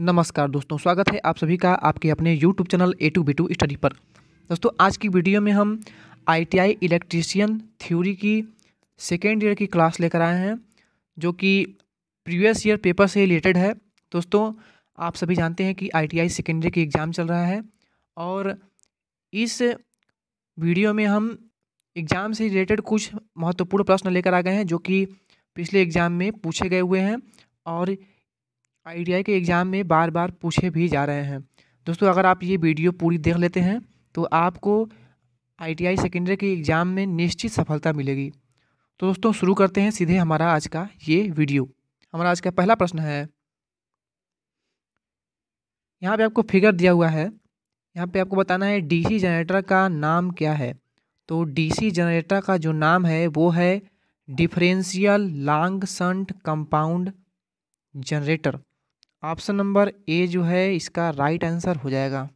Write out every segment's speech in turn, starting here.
नमस्कार दोस्तों, स्वागत है आप सभी का आपके अपने YouTube channel A to B to study पर। दोस्तों, आज की वीडियो में हम आईटीआई इलेक्ट्रीशियन थ्योरी की सेकेंड ईयर की क्लास लेकर आए हैं, जो कि प्रीवियस ईयर पेपर से रिलेटेड है। दोस्तों, आप सभी जानते हैं कि आईटीआई सेकेंड ईयर की एग्ज़ाम चल रहा है और इस वीडियो में हम एग्ज़ाम से रिलेटेड कुछ महत्वपूर्ण प्रश्न लेकर आ गए हैं, जो कि पिछले एग्ज़ाम में पूछे गए हुए हैं और आई के एग्ज़ाम में बार बार पूछे भी जा रहे हैं। दोस्तों, अगर आप ये वीडियो पूरी देख लेते हैं तो आपको आई टी सेकेंडरी के एग्ज़ाम में निश्चित सफलता मिलेगी। तो दोस्तों, शुरू करते हैं सीधे हमारा आज का ये वीडियो। हमारा आज का पहला प्रश्न है। यहाँ पे आपको फिगर दिया हुआ है। यहाँ पे आपको बताना है डीसी जनरेटर का नाम क्या है। तो डीसी जनरेटर का जो नाम है, वो है differential long shunt compound generator. Option number A जो है, इसका राइट आंसर हो जाएगा।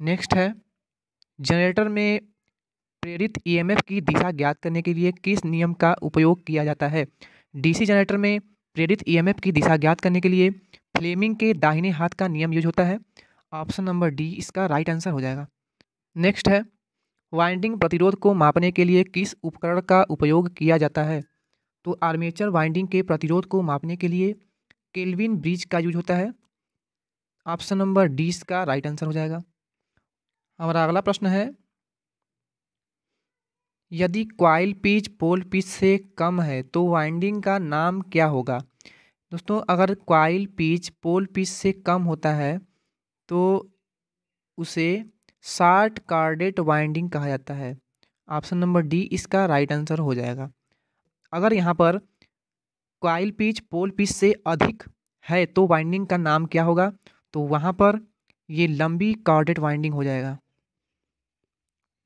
नेक्स्ट है जनरेटर में प्रेरित ईएमएफ की दिशा ज्ञात करने के लिए किस नियम का उपयोग किया जाता है? डीसी जनरेटर में प्रेरित ईएमएफ की दिशा ज्ञात करने के लिए फ्लेमिंग के दाहिने हाथ का नियम यूज़ होता है। ऑप्शन नंबर डी इसका राइट आंसर हो जाएगा। नेक्स्ट है वाइंडिंग प्रतिरोध को मापने के लिए किस उपकरण का उपयोग किया जाता है? तो आर्मेचर वाइंडिंग के प्रतिरोध को मापने के लिए केल्विन ब्रिज का यूज़ होता है। ऑप्शन नंबर डी इसका राइट आंसर हो जाएगा। हमारा अगला प्रश्न है, यदि क्वाइल पिच पोल पिच से कम है तो वाइंडिंग का नाम क्या होगा? दोस्तों, अगर क्वाइल पिच पोल पिच से कम होता है तो उसे शार्ट कार्डेट वाइंडिंग कहा जाता है। ऑप्शन नंबर डी इसका राइट आंसर हो जाएगा। अगर यहाँ पर क्वाइल पिच पोल पिच से अधिक है तो वाइंडिंग का नाम क्या होगा? तो वहाँ पर ये लंबी कार्डेट वाइंडिंग हो जाएगा।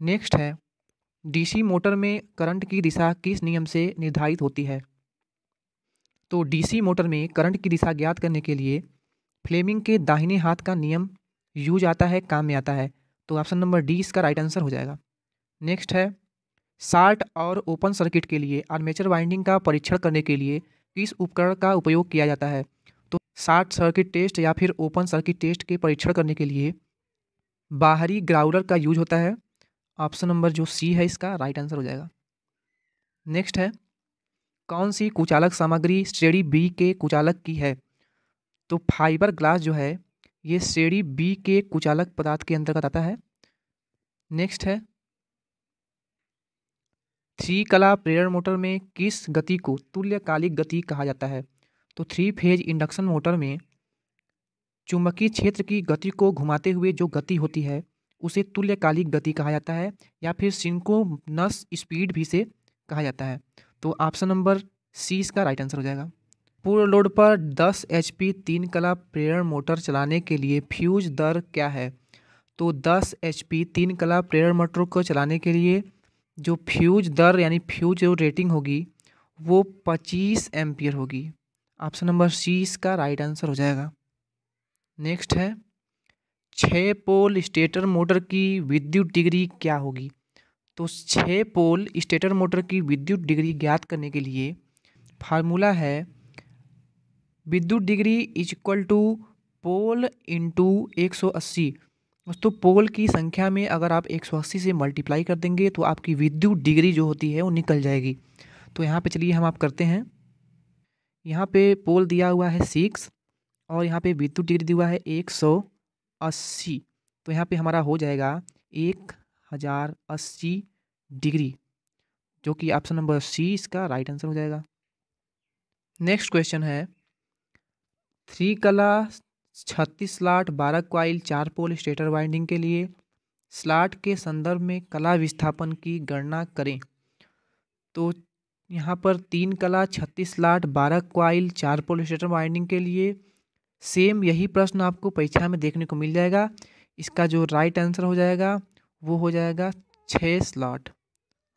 नेक्स्ट है डीसी मोटर में करंट की दिशा किस नियम से निर्धारित होती है? तो डीसी मोटर में करंट की दिशा ज्ञात करने के लिए फ्लेमिंग के दाहिने हाथ का नियम यूज़ आता है, काम में आता है। तो ऑप्शन नंबर डी इसका राइट आंसर हो जाएगा। नेक्स्ट है शार्ट और ओपन सर्किट के लिए आर्मेचर वाइंडिंग का परीक्षण करने के लिए किस उपकरण का उपयोग किया जाता है? तो शार्ट सर्किट टेस्ट या फिर ओपन सर्किट टेस्ट के परीक्षण करने के लिए बाहरी ग्राउलर का यूज़ होता है। ऑप्शन नंबर जो सी है इसका राइट आंसर हो जाएगा। नेक्स्ट है, कौन सी कुचालक सामग्री श्रेणी बी के कुचालक की है? तो फाइबर ग्लास जो है, ये श्रेणी बी के कुचालक पदार्थ के अंतर्गत आता है। नेक्स्ट है थ्री कला प्रेरण मोटर में किस गति को तुल्यकालिक गति कहा जाता है? तो थ्री फ़ेज़ इंडक्शन मोटर में चुंबकीय क्षेत्र की गति को घुमाते हुए जो गति होती है, उसे तुल्यकालिक गति कहा जाता है, या फिर सिंकोनस स्पीड भी से कहा जाता है। तो ऑप्शन नंबर सी इसका राइट आंसर हो जाएगा। पूर्ण लोड पर 10 एच पी तीन कला प्रेरण मोटर चलाने के लिए फ्यूज दर क्या है? तो 10 एच पी तीन कला प्रेरण मोटर को चलाने के लिए जो फ्यूज दर यानी फ्यूज जो रेटिंग होगी, वो पच्चीस एम्पियर होगी। ऑप्शन नंबर सी इसका राइट आंसर हो जाएगा। नेक्स्ट है छः पोल स्टेटर मोटर की विद्युत डिग्री क्या होगी? तो छः पोल स्टेटर मोटर की विद्युत डिग्री ज्ञात करने के लिए फार्मूला है, विद्युत degree is equal to pole into एक सौ अस्सी। दोस्तों, पोल की संख्या में अगर आप 180 से मल्टीप्लाई कर देंगे तो आपकी विद्युत डिग्री जो होती है, वो निकल जाएगी। तो यहाँ पे चलिए हम आप करते हैं। यहाँ पे पोल दिया हुआ है सिक्स और यहाँ पे विद्युत डिग्री दिया हुआ है एक सौ अस्सी। तो यहाँ पे हमारा हो जाएगा एक हज़ार अस्सी डिग्री, जो कि ऑप्शन नंबर सी इसका राइट आंसर हो जाएगा। नेक्स्ट क्वेश्चन है थ्री कला छत्तीस स्लाट बारह क्वाइल चार पोल स्टेटर वाइंडिंग के लिए स्लाट के संदर्भ में कला विस्थापन की गणना करें। तो यहाँ पर तीन कला छत्तीस स्लाट बारह क्वाइल चार पोल स्टेटर वाइंडिंग के लिए सेम यही प्रश्न आपको परीक्षा में देखने को मिल जाएगा। इसका जो राइट आंसर हो जाएगा, वो हो जाएगा छः slot.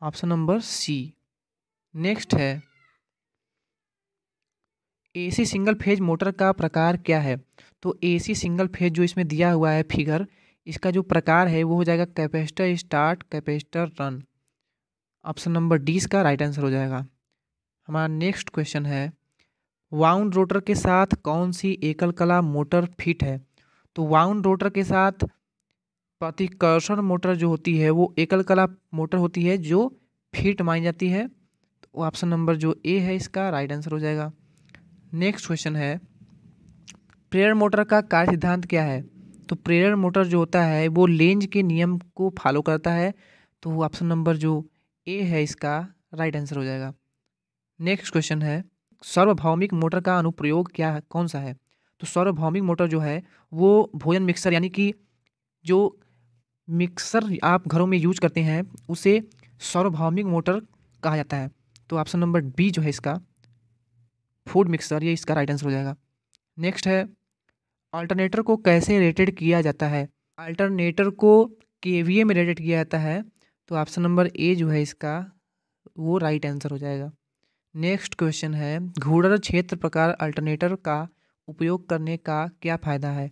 Option number C. Next है, एसी सिंगल फ़ेज़ मोटर का प्रकार क्या है? तो एसी सिंगल फ़ेज़ जो इसमें दिया हुआ है फिगर, इसका जो प्रकार है वो हो जाएगा capacitor start, capacitor run. Option number D इसका राइट आंसर हो जाएगा। हमारा नेक्स्ट क्वेश्चन है, वाउंड रोटर के साथ कौन सी एकल कला मोटर फिट है? तो वाउंड रोटर के साथ प्रतिकर्षण मोटर जो होती है, वो एकल कला मोटर होती है जो फिट मानी जाती है। तो ऑप्शन नंबर जो ए है इसका राइट आंसर हो जाएगा। नेक्स्ट क्वेश्चन है प्रेयर मोटर का कार्य सिद्धांत क्या है? तो प्रेयर मोटर जो होता है, वो लेंज के नियम को फॉलो करता है। तो ऑप्शन नंबर जो ए है, इसका राइट आंसर हो जाएगा। नेक्स्ट क्वेश्चन है, सार्वभौमिक मोटर का अनुप्रयोग क्या है? कौन सा है? तो सार्वभौमिक मोटर जो है, वो भोजन मिक्सर यानी कि जो मिक्सर आप घरों में यूज़ करते हैं, उसे सार्वभौमिक मोटर कहा जाता है। तो ऑप्शन नंबर बी जो है, इसका फ़ूड मिक्सर, ये इसका राइट आंसर हो जाएगा। नेक्स्ट है अल्टरनेटर को कैसे रेटेड किया जाता है? अल्टरनेटर को के में रेटेड किया जाता है तो ऑप्शन नंबर ए जो है इसका, वो राइट आंसर हो जाएगा। नेक्स्ट क्वेश्चन है, घूर्णन क्षेत्र प्रकार अल्टरनेटर का उपयोग करने का क्या फ़ायदा है?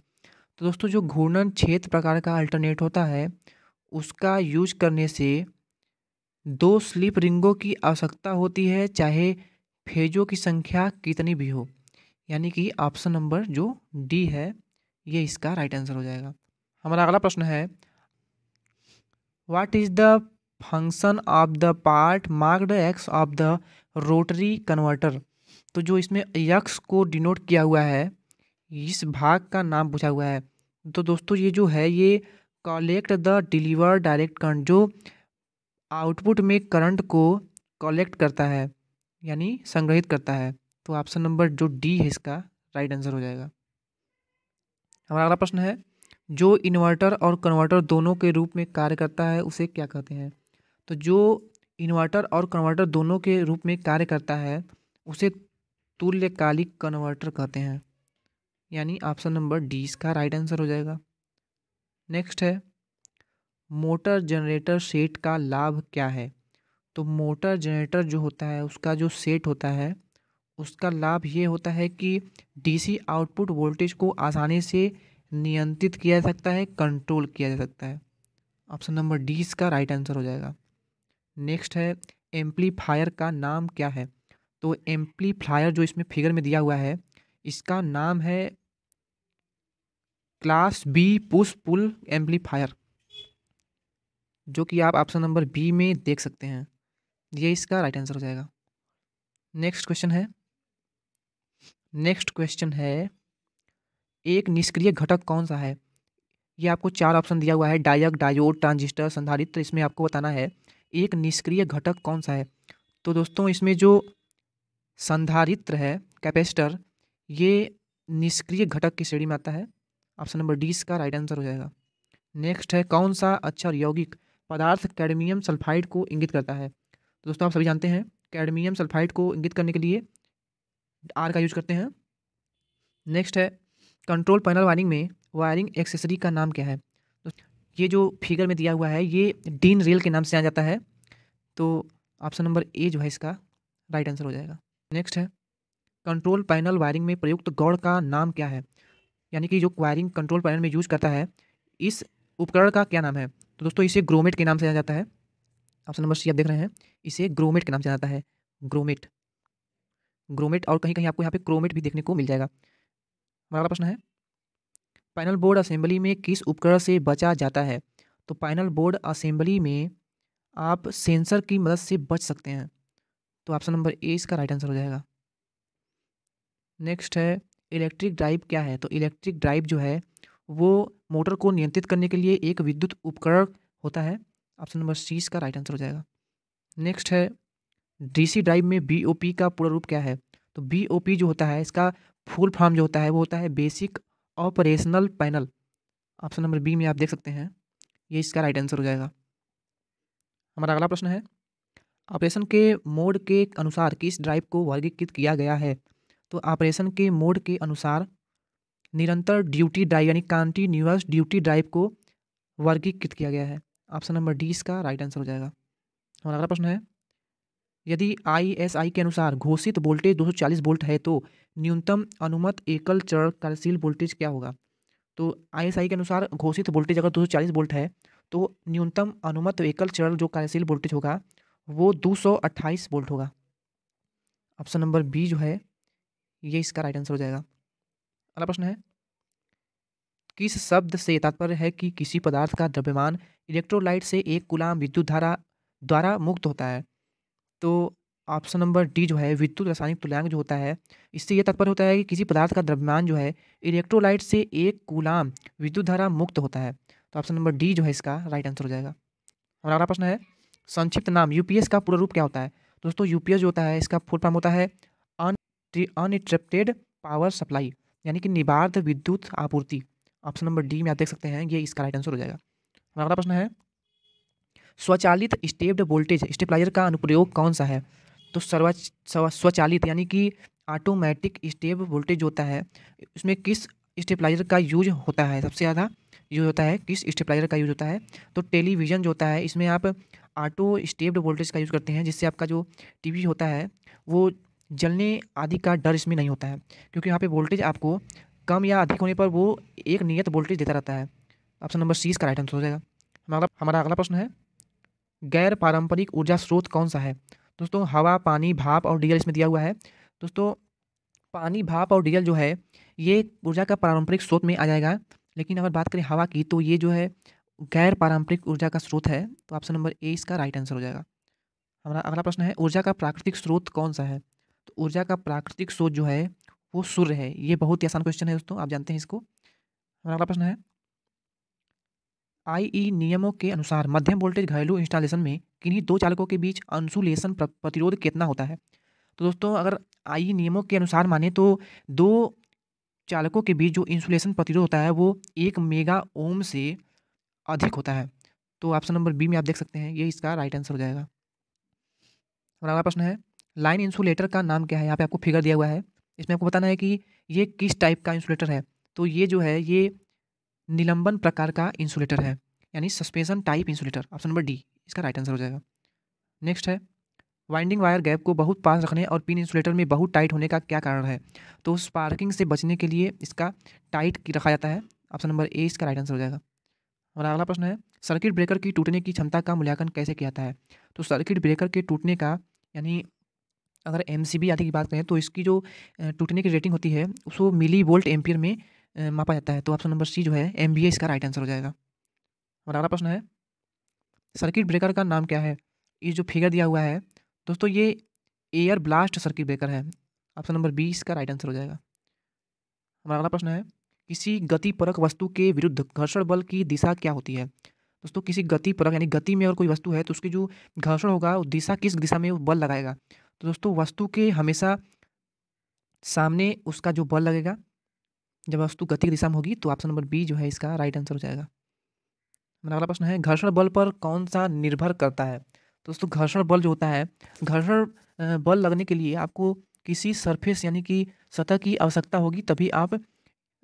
तो दोस्तों, जो घूर्णन क्षेत्र प्रकार का अल्टरनेट होता है, उसका यूज़ करने से दो स्लिप रिंगों की आवश्यकता होती है, चाहे फेजों की संख्या कितनी भी हो। यानी कि ऑप्शन नंबर जो डी है, ये इसका राइट आंसर हो जाएगा। हमारा अगला प्रश्न है what is the function of the part marked X of the rotary converter तो जो इसमें यक्स को डिनोट किया हुआ है, इस भाग का नाम पूछा हुआ है। तो दोस्तों, ये जो है, ये collect the deliver direct current जो आउटपुट में करंट को कलेक्ट करता है, यानी संग्रहित करता है। तो ऑप्शन नंबर जो डी है इसका राइट आंसर हो जाएगा। हमारा अगला प्रश्न है, जो इन्वर्टर और कन्वर्टर दोनों के रूप में कार्य करता है, उसे क्या कहते हैं? तो जो इन्वर्टर और कन्वर्टर दोनों के रूप में कार्य करता है, उसे तुल्यकालिक कन्वर्टर कहते हैं। यानी ऑप्शन नंबर डी इसका राइट आंसर हो जाएगा। नेक्स्ट है मोटर जनरेटर सेट का लाभ क्या है? तो मोटर जनरेटर जो होता है, उसका जो सेट होता है उसका लाभ ये होता है कि डीसी आउटपुट वोल्टेज को आसानी से नियंत्रित किया जा सकता है, कंट्रोल किया जा सकता है। ऑप्शन नंबर डी इसका राइट आंसर हो जाएगा। नेक्स्ट है, एम्पलीफायर का नाम क्या है? तो एम्पलीफायर जो इसमें फिगर में दिया हुआ है, इसका नाम है class B push pull amplifier, जो कि आप ऑप्शन नंबर बी में देख सकते हैं। ये इसका राइट आंसर हो जाएगा। नेक्स्ट क्वेश्चन है नेक्स्ट क्वेश्चन है, एक निष्क्रिय घटक कौन सा है? ये आपको चार ऑप्शन दिया हुआ है डायक डायोड ट्रांजिस्टर संधारित्र इसमें आपको बताना है, एक निष्क्रिय घटक कौन सा है? तो दोस्तों, इसमें जो संधारित्र है कैपेसिटर ये निष्क्रिय घटक की श्रेणी में आता है। ऑप्शन नंबर डी इसका राइट आंसर हो जाएगा। नेक्स्ट है, कौन सा अक्षर यौगिक पदार्थ कैडमियम सल्फाइड को इंगित करता है? तो दोस्तों, आप सभी जानते हैं कैडमियम सल्फाइड को इंगित करने के लिए आर का यूज़ करते हैं। नेक्स्ट है कंट्रोल पैनल वायरिंग में वायरिंग एक्सेसरी का नाम क्या है? तो ये जो फिगर में दिया हुआ है, ये डीन रेल के नाम से आ जाता है। तो ऑप्शन नंबर ए जो है इसका राइट आंसर हो जाएगा। नेक्स्ट है कंट्रोल पैनल वायरिंग में प्रयुक्त गौड़ का नाम क्या है? यानी कि जो वायरिंग कंट्रोल पैनल में यूज़ करता है, इस उपकरण का क्या नाम है? तो दोस्तों, इसे ग्रोमेट के नाम से जाता है। ऑप्शन नंबर सी आप देख रहे हैं, इसे ग्रोमेट के नाम से जाता है। ग्रोमेट ग्रोमेट और कहीं कहीं आपको यहाँ पे क्रोमेट भी देखने को मिल जाएगा। हमारा प्रश्न है पैनल बोर्ड असेंबली में किस उपकरण से बचा जाता है? तो पैनल बोर्ड असेंबली में आप सेंसर की मदद से बच सकते हैं। तो ऑप्शन नंबर ए इसका राइट आंसर हो जाएगा। नेक्स्ट है इलेक्ट्रिक ड्राइव क्या है? तो इलेक्ट्रिक ड्राइव जो है, वो मोटर को नियंत्रित करने के लिए एक विद्युत उपकरण होता है। ऑप्शन नंबर सी इसका राइट आंसर हो जाएगा। नेक्स्ट है डीसी ड्राइव में बीओपी का पूरा रूप क्या है? तो बीओपी जो होता है, इसका फुल फॉर्म जो होता है, वो होता है basic operational panel. Option number B में आप देख सकते हैं। ये इसका राइट आंसर हो जाएगा। हमारा अगला प्रश्न है, ऑपरेशन के मोड के अनुसार किस ड्राइव को वर्गीकृत किया गया है? तो ऑपरेशन के मोड के अनुसार निरंतर ड्यूटी ड्राइव यानी कॉन्टीन्यूअस ड्यूटी ड्राइव को वर्गीकृत किया गया है। ऑप्शन नंबर डी इसका राइट आंसर हो जाएगा। हमारा अगला प्रश्न है यदि आईएसआई के अनुसार घोषित वोल्टेज 240 वोल्ट है तो न्यूनतम अनुमत एकल चरण कार्यशील वोल्टेज क्या होगा? तो आईएसआई के अनुसार घोषित वोल्टेज अगर 240 वोल्ट है तो न्यूनतम अनुमत एकल चरण जो कार्यशील वोल्टेज होगा, वो 228 वोल्ट होगा। ऑप्शन नंबर बी जो है, ये इसका राइट आंसर हो जाएगा। अगला प्रश्न है, किस शब्द से तात्पर्य है कि किसी पदार्थ का द्रव्यमान इलेक्ट्रोलाइट से एक गुलाम विद्युत धारा द्वारा मुक्त होता है? तो ऑप्शन नंबर डी जो है, विद्युत रासायनिक तुल्यांक जो होता है, इससे यह तात्पर्य होता है कि किसी पदार्थ का द्रव्यमान जो है इलेक्ट्रोलाइट से एक गुलाम विद्युत धारा मुक्त होता है। तो ऑप्शन नंबर डी जो है इसका राइट आंसर हो जाएगा। और अगला प्रश्न है, संक्षिप्त नाम यूपीएस का पूरा रूप क्या होता है? दोस्तों यूपीएस जो होता है, इसका फुल फॉर्म होता है अनइंटरप्टेड पावर सप्लाई यानी कि निबार्ध विद्युत आपूर्ति। ऑप्शन नंबर डी में आप देख सकते हैं, ये इसका राइट आंसर हो जाएगा। अगला प्रश्न है स्वचालित स्टेप्ड वोल्टेज स्टेपलाइजर का अनुप्रयोग कौन सा है? तो सर्वा स्वचालित यानी कि ऑटोमेटिक स्टेप वोल्टेज होता है। उसमें किस स्टेपलाइजर का यूज़ होता है? सबसे ज़्यादा यूज़ होता है, किस स्टेपलाइजर का यूज़ होता है? तो टेलीविज़न जो होता है, इसमें आप ऑटो स्टेप्ड वोल्टेज का यूज़ करते हैं, जिससे आपका जो टीवी होता है, वो जलने आदि का डर इसमें नहीं होता है। क्योंकि यहाँ पे वोल्टेज आपको कम या अधिक होने पर वो एक नियत वोल्टेज देता रहता है। ऑप्शन नंबर सी इसका राइट आंसर हो जाएगा। हमारा हमारा अगला प्रश्न है गैर पारंपरिक ऊर्जा स्रोत कौन सा है? दोस्तों, हवा, पानी, भाप और डीजल इसमें दिया हुआ है। दोस्तों, पानी, भाप और डीजल जो है, ये ऊर्जा का पारंपरिक स्रोत में आ जाएगा। लेकिन अगर बात करें हवा की तो ये जो है, गैर पारंपरिक ऊर्जा का स्रोत है। तो ऑप्शन नंबर ए इसका राइट आंसर हो जाएगा। हमारा अगला प्रश्न है, ऊर्जा का प्राकृतिक स्रोत कौन सा है? तो ऊर्जा का प्राकृतिक स्रोत जो है, वो सूर्य है। ये बहुत ही आसान क्वेश्चन है दोस्तों, आप जानते हैं इसको। हमारा अगला प्रश्न है आईई नियमों के अनुसार मध्यम वोल्टेज घरेलू इंस्टॉलेशन में किन्हीं दो चालकों के बीच अंशुलेशन प्रतिरोध कितना होता है? तो दोस्तों, अगर आईई नियमों के अनुसार माने तो दो चालकों के बीच जो इंसुलेशन प्रतिरोध होता है, वो एक मेगा ओम से अधिक होता है। तो ऑप्शन नंबर बी में आप देख सकते हैं, ये इसका राइट आंसर हो जाएगा। और अगला प्रश्न है लाइन इंसुलेटर का नाम क्या है? यहाँ पे आपको फिगर दिया हुआ है। इसमें आपको बताना है कि ये किस टाइप का इंसुलेटर है? तो ये जो है, ये निलंबन प्रकार का इंसुलेटर है, यानी suspension type insulator option number D इसका राइट आंसर हो जाएगा। नेक्स्ट है वाइंडिंग वायर गैप को बहुत पास रखने और पिन इंसुलेटर में बहुत टाइट होने का क्या कारण है? तो स्पार्किंग से बचने के लिए इसका टाइट रखा जाता है। ऑप्शन नंबर ए इसका राइट आंसर हो जाएगा। और अगला प्रश्न है सर्किट ब्रेकर की टूटने की क्षमता का मूल्यांकन कैसे किया जाता है? तो सर्किट ब्रेकर के टूटने का, यानी अगर एमसीबी आदि की बात करें तो इसकी जो टूटने की रेटिंग होती है, उसको मिली वोल्ट एम्पियर में मापा जाता है तो ऑप्शन नंबर सी जो है एमबीए इसका राइट आंसर हो जाएगा। और अगला प्रश्न है सर्किट ब्रेकर का नाम क्या है? ये जो फिगर दिया हुआ है, दोस्तों ये एयर ब्लास्ट सर्किट ब्रेकर है। ऑप्शन नंबर बी इसका राइट आंसर हो जाएगा। हमारा अगला प्रश्न है, किसी गति परक वस्तु के विरुद्ध घर्षण बल की दिशा क्या होती है? दोस्तों किसी गति परक यानी गति में अगर कोई वस्तु है तो उसकी जो घर्षण होगा, वो दिशा किस दिशा में वो बल लगाएगा? तो दोस्तों वस्तु के हमेशा सामने उसका जो बल लगेगा जब वस्तु गति की दिशा में होगी तो ऑप्शन नंबर बी जो है इसका राइट आंसर हो जाएगा। मेरा अगला प्रश्न है, घर्षण बल पर कौन सा निर्भर करता है? दोस्तों, घर्षण बल जो होता है, घर्षण बल लगने के लिए आपको किसी सरफेस यानी कि सतह की आवश्यकता होगी, तभी आप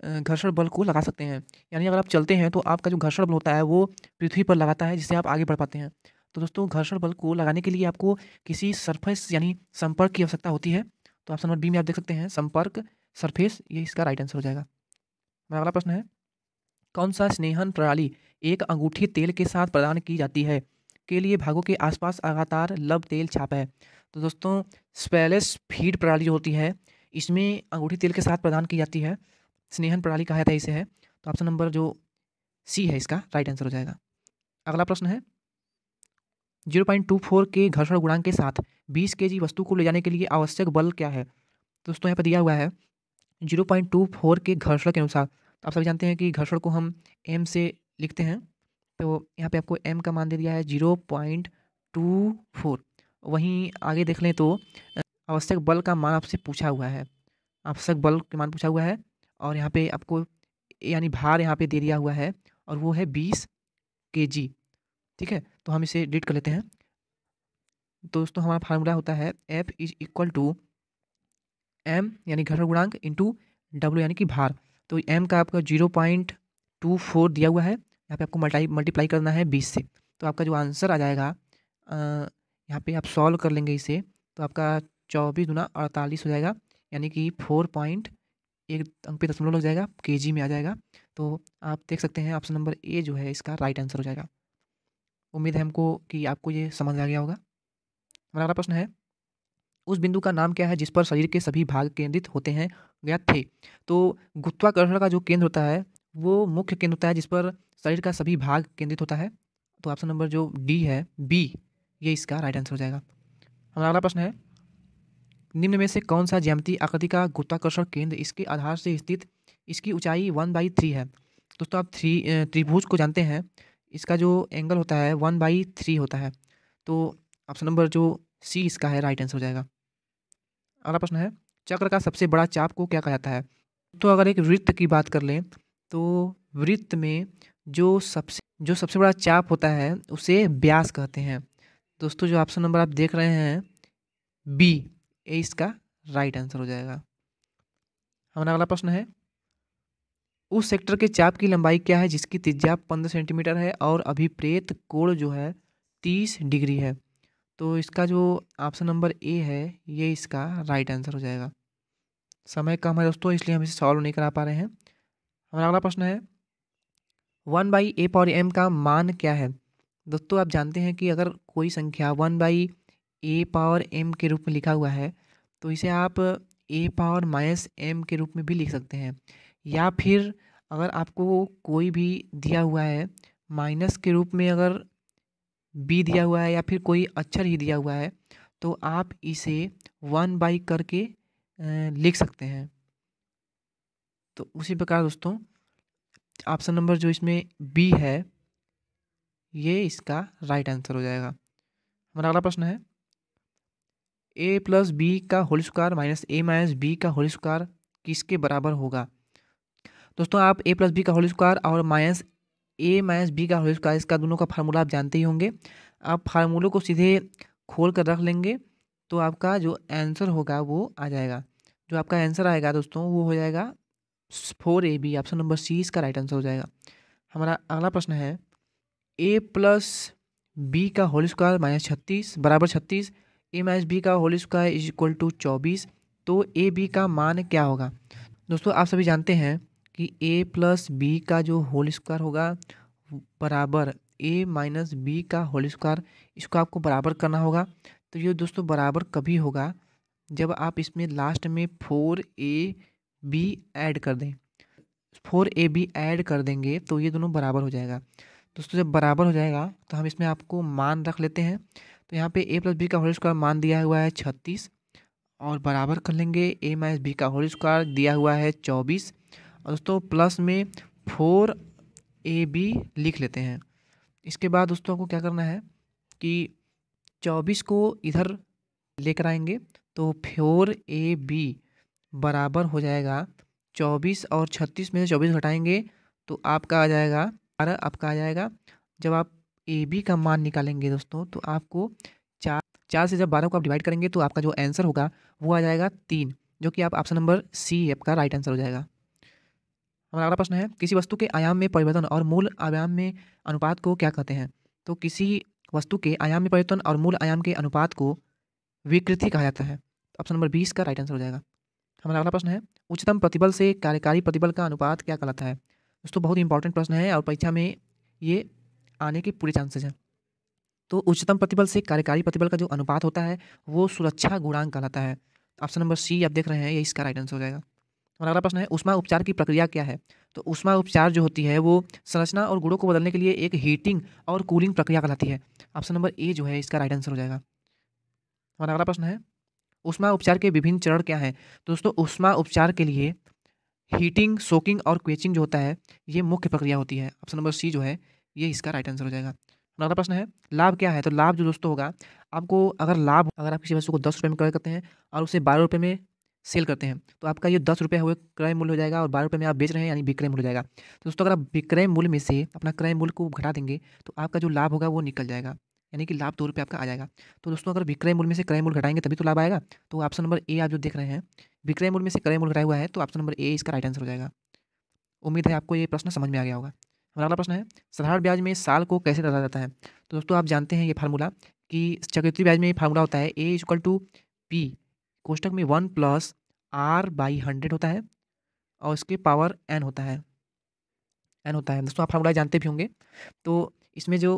घर्षण बल को लगा सकते हैं। यानी अगर आप चलते हैं तो आपका जो घर्षण बल होता है, वो पृथ्वी पर लगाता है, जिससे आप आगे बढ़ पाते हैं। तो दोस्तों, घर्षण बल को लगाने के लिए आपको किसी सरफेस यानी संपर्क की आवश्यकता होती है। तो ऑप्शन नंबर बी में आप देख सकते हैं, संपर्क सरफेस, ये इसका राइट आंसर हो जाएगा। मेरा अगला प्रश्न है कौन सा स्नेहन प्रणाली एक अंगूठी तेल के साथ प्रदान की जाती है? के लिए भागों के आसपास लगातार लब तेल छाप है। तो दोस्तों स्पेलेस फ़ीड प्रणाली जो होती है, इसमें अंगूठी तेल के साथ प्रदान की जाती है। स्नेहन प्रणाली कहा जाता है इसे है। तो ऑप्शन नंबर जो सी है इसका राइट आंसर हो जाएगा। अगला प्रश्न है ज़ीरो पॉइंट टू फोर के घर्षण गुणांक के साथ बीस के जी वस्तु को ले जाने के लिए आवश्यक बल क्या है? दोस्तों, यहाँ पर दिया हुआ है ज़ीरो पॉइंट टू फोर के घर्षण के अनुसार तो आप सभी जानते हैं कि घर्षण को हम एम से लिखते हैं तो यहाँ पे आपको एम का मान दे दिया है ज़ीरो पॉइंट टू फोर। वहीं आगे देख लें तो आवश्यक बल का मान आपसे पूछा हुआ है, आवश्यक बल का मान पूछा हुआ है, और यहाँ पे आपको यानी भार यहाँ पे दे दिया हुआ है, और वो है बीस के जी ठीक है तो हम इसे डिलीट कर लेते हैं। दोस्तों, हमारा फार्मूला होता है F is equal to M यानी घर्षण गुणांक इंटू डब्ल्यू यानी कि भार। तो एम का आपका ज़ीरो पॉइंट टू फोर दिया हुआ है। यहाँ पे आपको मल्टाई मल्टीप्लाई करना है बीस से। तो आपका जो आंसर आ जाएगा यहाँ पे आप सॉल्व कर लेंगे इसे तो आपका चौबीस गुना अड़तालीस हो जाएगा। यानी कि फोर पॉइंट एक अंक पे दशमलव लग जाएगा के में आ जाएगा। तो आप देख सकते हैं ऑप्शन नंबर ए जो है इसका राइट आंसर हो जाएगा। उम्मीद है हमको कि आपको ये समझ आ गया होगा। हमारा प्रश्न है उस बिंदु का नाम क्या है जिस पर शरीर के सभी भाग केंद्रित होते हैं या थे? तो गुरुत्वाकर्षण का जो केंद्र होता है, वो मुख्य केंद्र होता है जिस पर शरीर का सभी भाग केंद्रित होता है। तो ऑप्शन नंबर जो डी है बी ये इसका राइट आंसर हो जाएगा। हमारा अगला प्रश्न है, निम्न में से कौन सा ज्यामिति आकृति का गुरुत्वाकर्षण केंद्र इसके आधार से स्थित? इसकी ऊंचाई वन बाई थ्री है। दोस्तों, आप थ्री त्रिभुज को जानते हैं, इसका जो एंगल होता है वन बाई थ्री होता है। तो ऑप्शन नंबर जो सी इसका है राइट आंसर हो जाएगा। अगला प्रश्न है, चक्र का सबसे बड़ा चाप को क्या कहा जाता है? तो अगर एक वृत्त की बात कर लें तो वृत्त में जो सबसे जो सबसे बड़ा चाप होता है, उसे ब्यास कहते हैं। दोस्तों, जो ऑप्शन नंबर आप देख रहे हैं बी ए इसका राइट आंसर हो जाएगा। हमारा अगला प्रश्न है, उस सेक्टर के चाप की लंबाई क्या है, जिसकी त्रिज्या पंद्रह सेंटीमीटर है और अभिप्रेत कोण जो है, तीस डिग्री है? तो इसका जो ऑप्शन नंबर ए है, ये इसका राइट आंसर हो जाएगा। समय कम है दोस्तों, इसलिए हम इसे सॉल्व नहीं करा पा रहे हैं। हमारा अगला प्रश्न है one by A power M का मान क्या है? दोस्तों, आप जानते हैं कि अगर कोई संख्या one by A power M के रूप में लिखा हुआ है तो इसे आप ए पावर माइनस एम के रूप में भी लिख सकते हैं। या फिर अगर आपको कोई भी दिया हुआ है माइनस के रूप में अगर बी दिया हुआ है या फिर कोई अक्षर ही दिया हुआ है तो आप इसे वन बाई करके लिख सकते हैं। तो उसी प्रकार दोस्तों, ऑप्शन नंबर जो इसमें बी है, ये इसका राइट आंसर हो जाएगा। हमारा अगला प्रश्न है, ए प्लस बी का whole square minus A minus B का होल स्क्वायर किसके बराबर होगा? दोस्तों, आप ए प्लस बी का होल स्क्वायर और माइनस ए माइनस बी का होल स्क्वायर इसका दोनों का फार्मूला आप जानते ही होंगे। आप फार्मूलों को सीधे खोल कर रख लेंगे तो आपका जो आंसर होगा वो आ जाएगा। जो आपका आंसर आएगा दोस्तों, वो हो जाएगा four A B option number C इसका राइट आंसर हो जाएगा। हमारा अगला प्रश्न है ए प्लस बी का होल स्क्वायर माइनस छत्तीस, बराबर छत्तीस ए माइनस बी का whole square is equal to चौबीस तो ए बी का मान क्या होगा? दोस्तों, आप सभी जानते हैं कि ए प्लस बी का जो होल स्क्वायर होगा, बराबर ए माइनस बी का होल स्क्वायर इसको आपको बराबर करना होगा। तो ये दोस्तों बराबर कभी होगा जब आप इसमें लास्ट में फोर ए बी ऐड कर दें। फोर ए बी ऐड कर देंगे तो ये दोनों बराबर हो जाएगा। दोस्तों जब बराबर हो जाएगा तो हम इसमें आपको मान रख लेते हैं। तो यहाँ पे ए प्लस बी का होल स्क्वायर मान दिया हुआ है छत्तीस और बराबर कर लेंगे। ए माइनस बी का होल स्क्वायर दिया हुआ है चौबीस। दोस्तों प्लस में फोर ए बी लिख लेते हैं। इसके बाद दोस्तों को क्या करना है कि चौबीस को इधर लेकर आएँगे तो फोर ए बी बराबर हो जाएगा चौबीस और छत्तीस में से चौबीस घटाएँगे तो आपका आ जाएगा, बारह आपका आ जाएगा। जब आप ए बी का मान निकालेंगे दोस्तों तो आपको चार चार से जब बारह को आप डिवाइड करेंगे तो आपका जो आंसर होगा, वो आ जाएगा तीन, जो कि आप ऑप्शन नंबर सी आपका राइट आंसर हो जाएगा। हमारा अगला प्रश्न है, किसी वस्तु के आयाम में परिवर्तन और मूल आयाम में अनुपात को क्या कहते हैं? तो किसी वस्तु के आयाम में परिवर्तन और मूल आयाम के अनुपात को विकृति कहा जाता है। ऑप्शन नंबर बीस का राइट आंसर हो जाएगा। हमारा अगला प्रश्न है, उच्चतम प्रतिबल से कार्यकारी प्रतिबल का अनुपात क्या कहलाता है? दोस्तों, बहुत इंपॉर्टेंट प्रश्न है और परीक्षा में ये आने के पूरे चांसेस हैं। तो उच्चतम प्रतिबल से कार्यकारी प्रतिबल का जो अनुपात होता है, वो सुरक्षा गुणांक कहलाता है। ऑप्शन नंबर सी आप देख रहे हैं, ये इसका राइट आंसर हो जाएगा। हमारा अगला प्रश्न है उष्मा उपचार की प्रक्रिया क्या है? तो उष्मा उपचार जो होती है, वो संरचना और गुणों को बदलने के लिए एक हीटिंग और कूलिंग प्रक्रिया कहलाती है। ऑप्शन नंबर ए जो है, इसका राइट आंसर हो जाएगा। हमारा अगला प्रश्न है उष्मा उपचार के विभिन्न चरण क्या हैं? तो दोस्तों उष्मा उपचार के लिए हीटिंग सोकिंग और क्वेचिंग जो होता है, ये मुख्य प्रक्रिया होती है। ऑप्शन नंबर सी जो है, ये इसका राइट आंसर हो जाएगा। अगला प्रश्न है, लाभ क्या है? तो लाभ जो दोस्तों होगा, आपको अगर लाभ, अगर आप किसी वस्तु को दस रुपये में क्रय करते हैं और उसे बारह रुपये में सेल करते हैं। तो आपका ये दस रुपये हुए क्रय मूल्य हो जाएगा और बारह रुपये में आप बेच रहे हैं, यानी विक्रय मूल्य हो जाएगा। तो दोस्तों, अगर आप विक्रय मूल्य में से अपना क्रय मूल्य को घटा देंगे तो आपका जो लाभ होगा वो निकल जाएगा। यानी कि लाभ दो रुपये आपका आ जाएगा। तो दोस्तों, अगर विक्रय मूल्य में से क्रय मूल्य घटाएँगे, तभी तो लाभ आएगा। तो ऑप्शन नंबर ए आप जो देख रहे हैं, विक्रय मूल्य में से क्रय मूल्य घटाया हुआ है तो ऑप्शन नंबर ए इसका राइट आंसर हो जाएगा। उम्मीद है आपको ये प्रश्न समझ में आ गया होगा। हमारा अगला प्रश्न है, साधारण ब्याज में साल को कैसे दर्शाया जाता है? तो दोस्तों, आप जानते हैं ये फार्मूला कि चक्रवृद्धि ब्याज में ये फार्मूला होता है, ए इक्वल टू पी। कोष्टक में one plus R by hundred होता है और इसके पावर एन होता है, एन होता है। दोस्तों, आप फार्मूला जानते भी होंगे। तो इसमें जो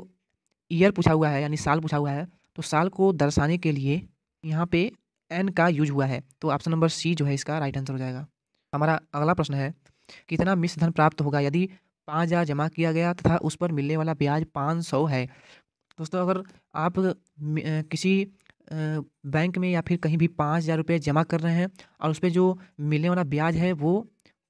ईयर पूछा हुआ है, यानी साल पूछा हुआ है तो साल को दर्शाने के लिए यहाँ पे एन का यूज़ हुआ है। तो ऑप्शन नंबर सी जो है इसका राइट आंसर हो जाएगा। हमारा अगला प्रश्न है कितना मिश्र धन प्राप्त होगा यदि पाँच हज़ार जमा किया गया तथा उस पर मिलने वाला ब्याज पाँच सौ है। दोस्तों, अगर आप किसी बैंक में या फिर कहीं भी पाँच हज़ार रुपये जमा कर रहे हैं और उस पर जो मिलने वाला ब्याज है वो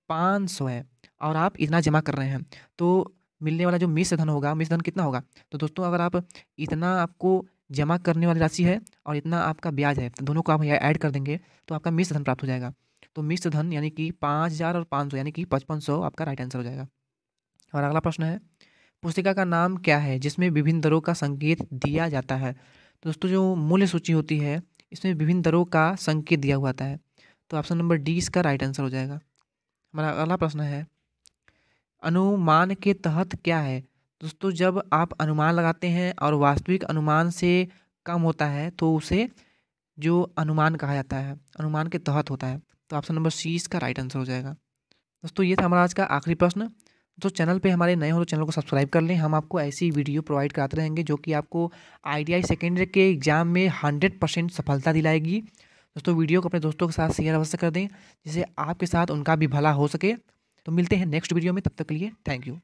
पाँच सौ है और आप इतना जमा कर रहे हैं। तो मिलने वाला जो मिश्र धन होगा मिश्र धन कितना होगा? तो दोस्तों, अगर आप इतना आपको जमा करने वाली राशि है और इतना आपका ब्याज है तो दोनों को आप यहाँ ऐड कर देंगे तो आपका मिश्र धन प्राप्त हो जाएगा। तो मिश्र धन यानी कि पाँच हज़ार और पाँच सौ, यानी कि पचपन सौ आपका राइट आंसर हो जाएगा। और अगला प्रश्न है, पुस्तिका का नाम क्या है जिसमें विभिन्न दरों का संकेत दिया जाता है? दोस्तों, जो मूल्य सूची होती है, इसमें विभिन्न दरों का संकेत दिया हुआ आता है। तो ऑप्शन नंबर डी इसका राइट आंसर हो जाएगा। हमारा अगला प्रश्न है, अनुमान के तहत क्या है? दोस्तों, जब आप अनुमान लगाते हैं और वास्तविक अनुमान से कम होता है तो उसे जो अनुमान कहा जाता है, अनुमान के तहत होता है। तो ऑप्शन नंबर सी इसका राइट आंसर हो जाएगा। दोस्तों, ये था हमारा आज का आखिरी प्रश्न। तो चैनल पे हमारे नए हो तो चैनल को सब्सक्राइब कर लें। हम आपको ऐसी वीडियो प्रोवाइड कराते रहेंगे जो कि आपको आई सेकेंडरी के एग्ज़ाम में हंड्रेड परसेंट सफलता दिलाएगी। दोस्तों, वीडियो को अपने दोस्तों के साथ शेयर अवश्य कर दें, जिससे आपके साथ उनका भी भला हो सके। तो मिलते हैं नेक्स्ट वीडियो में। तब तक के लिए थैंक यू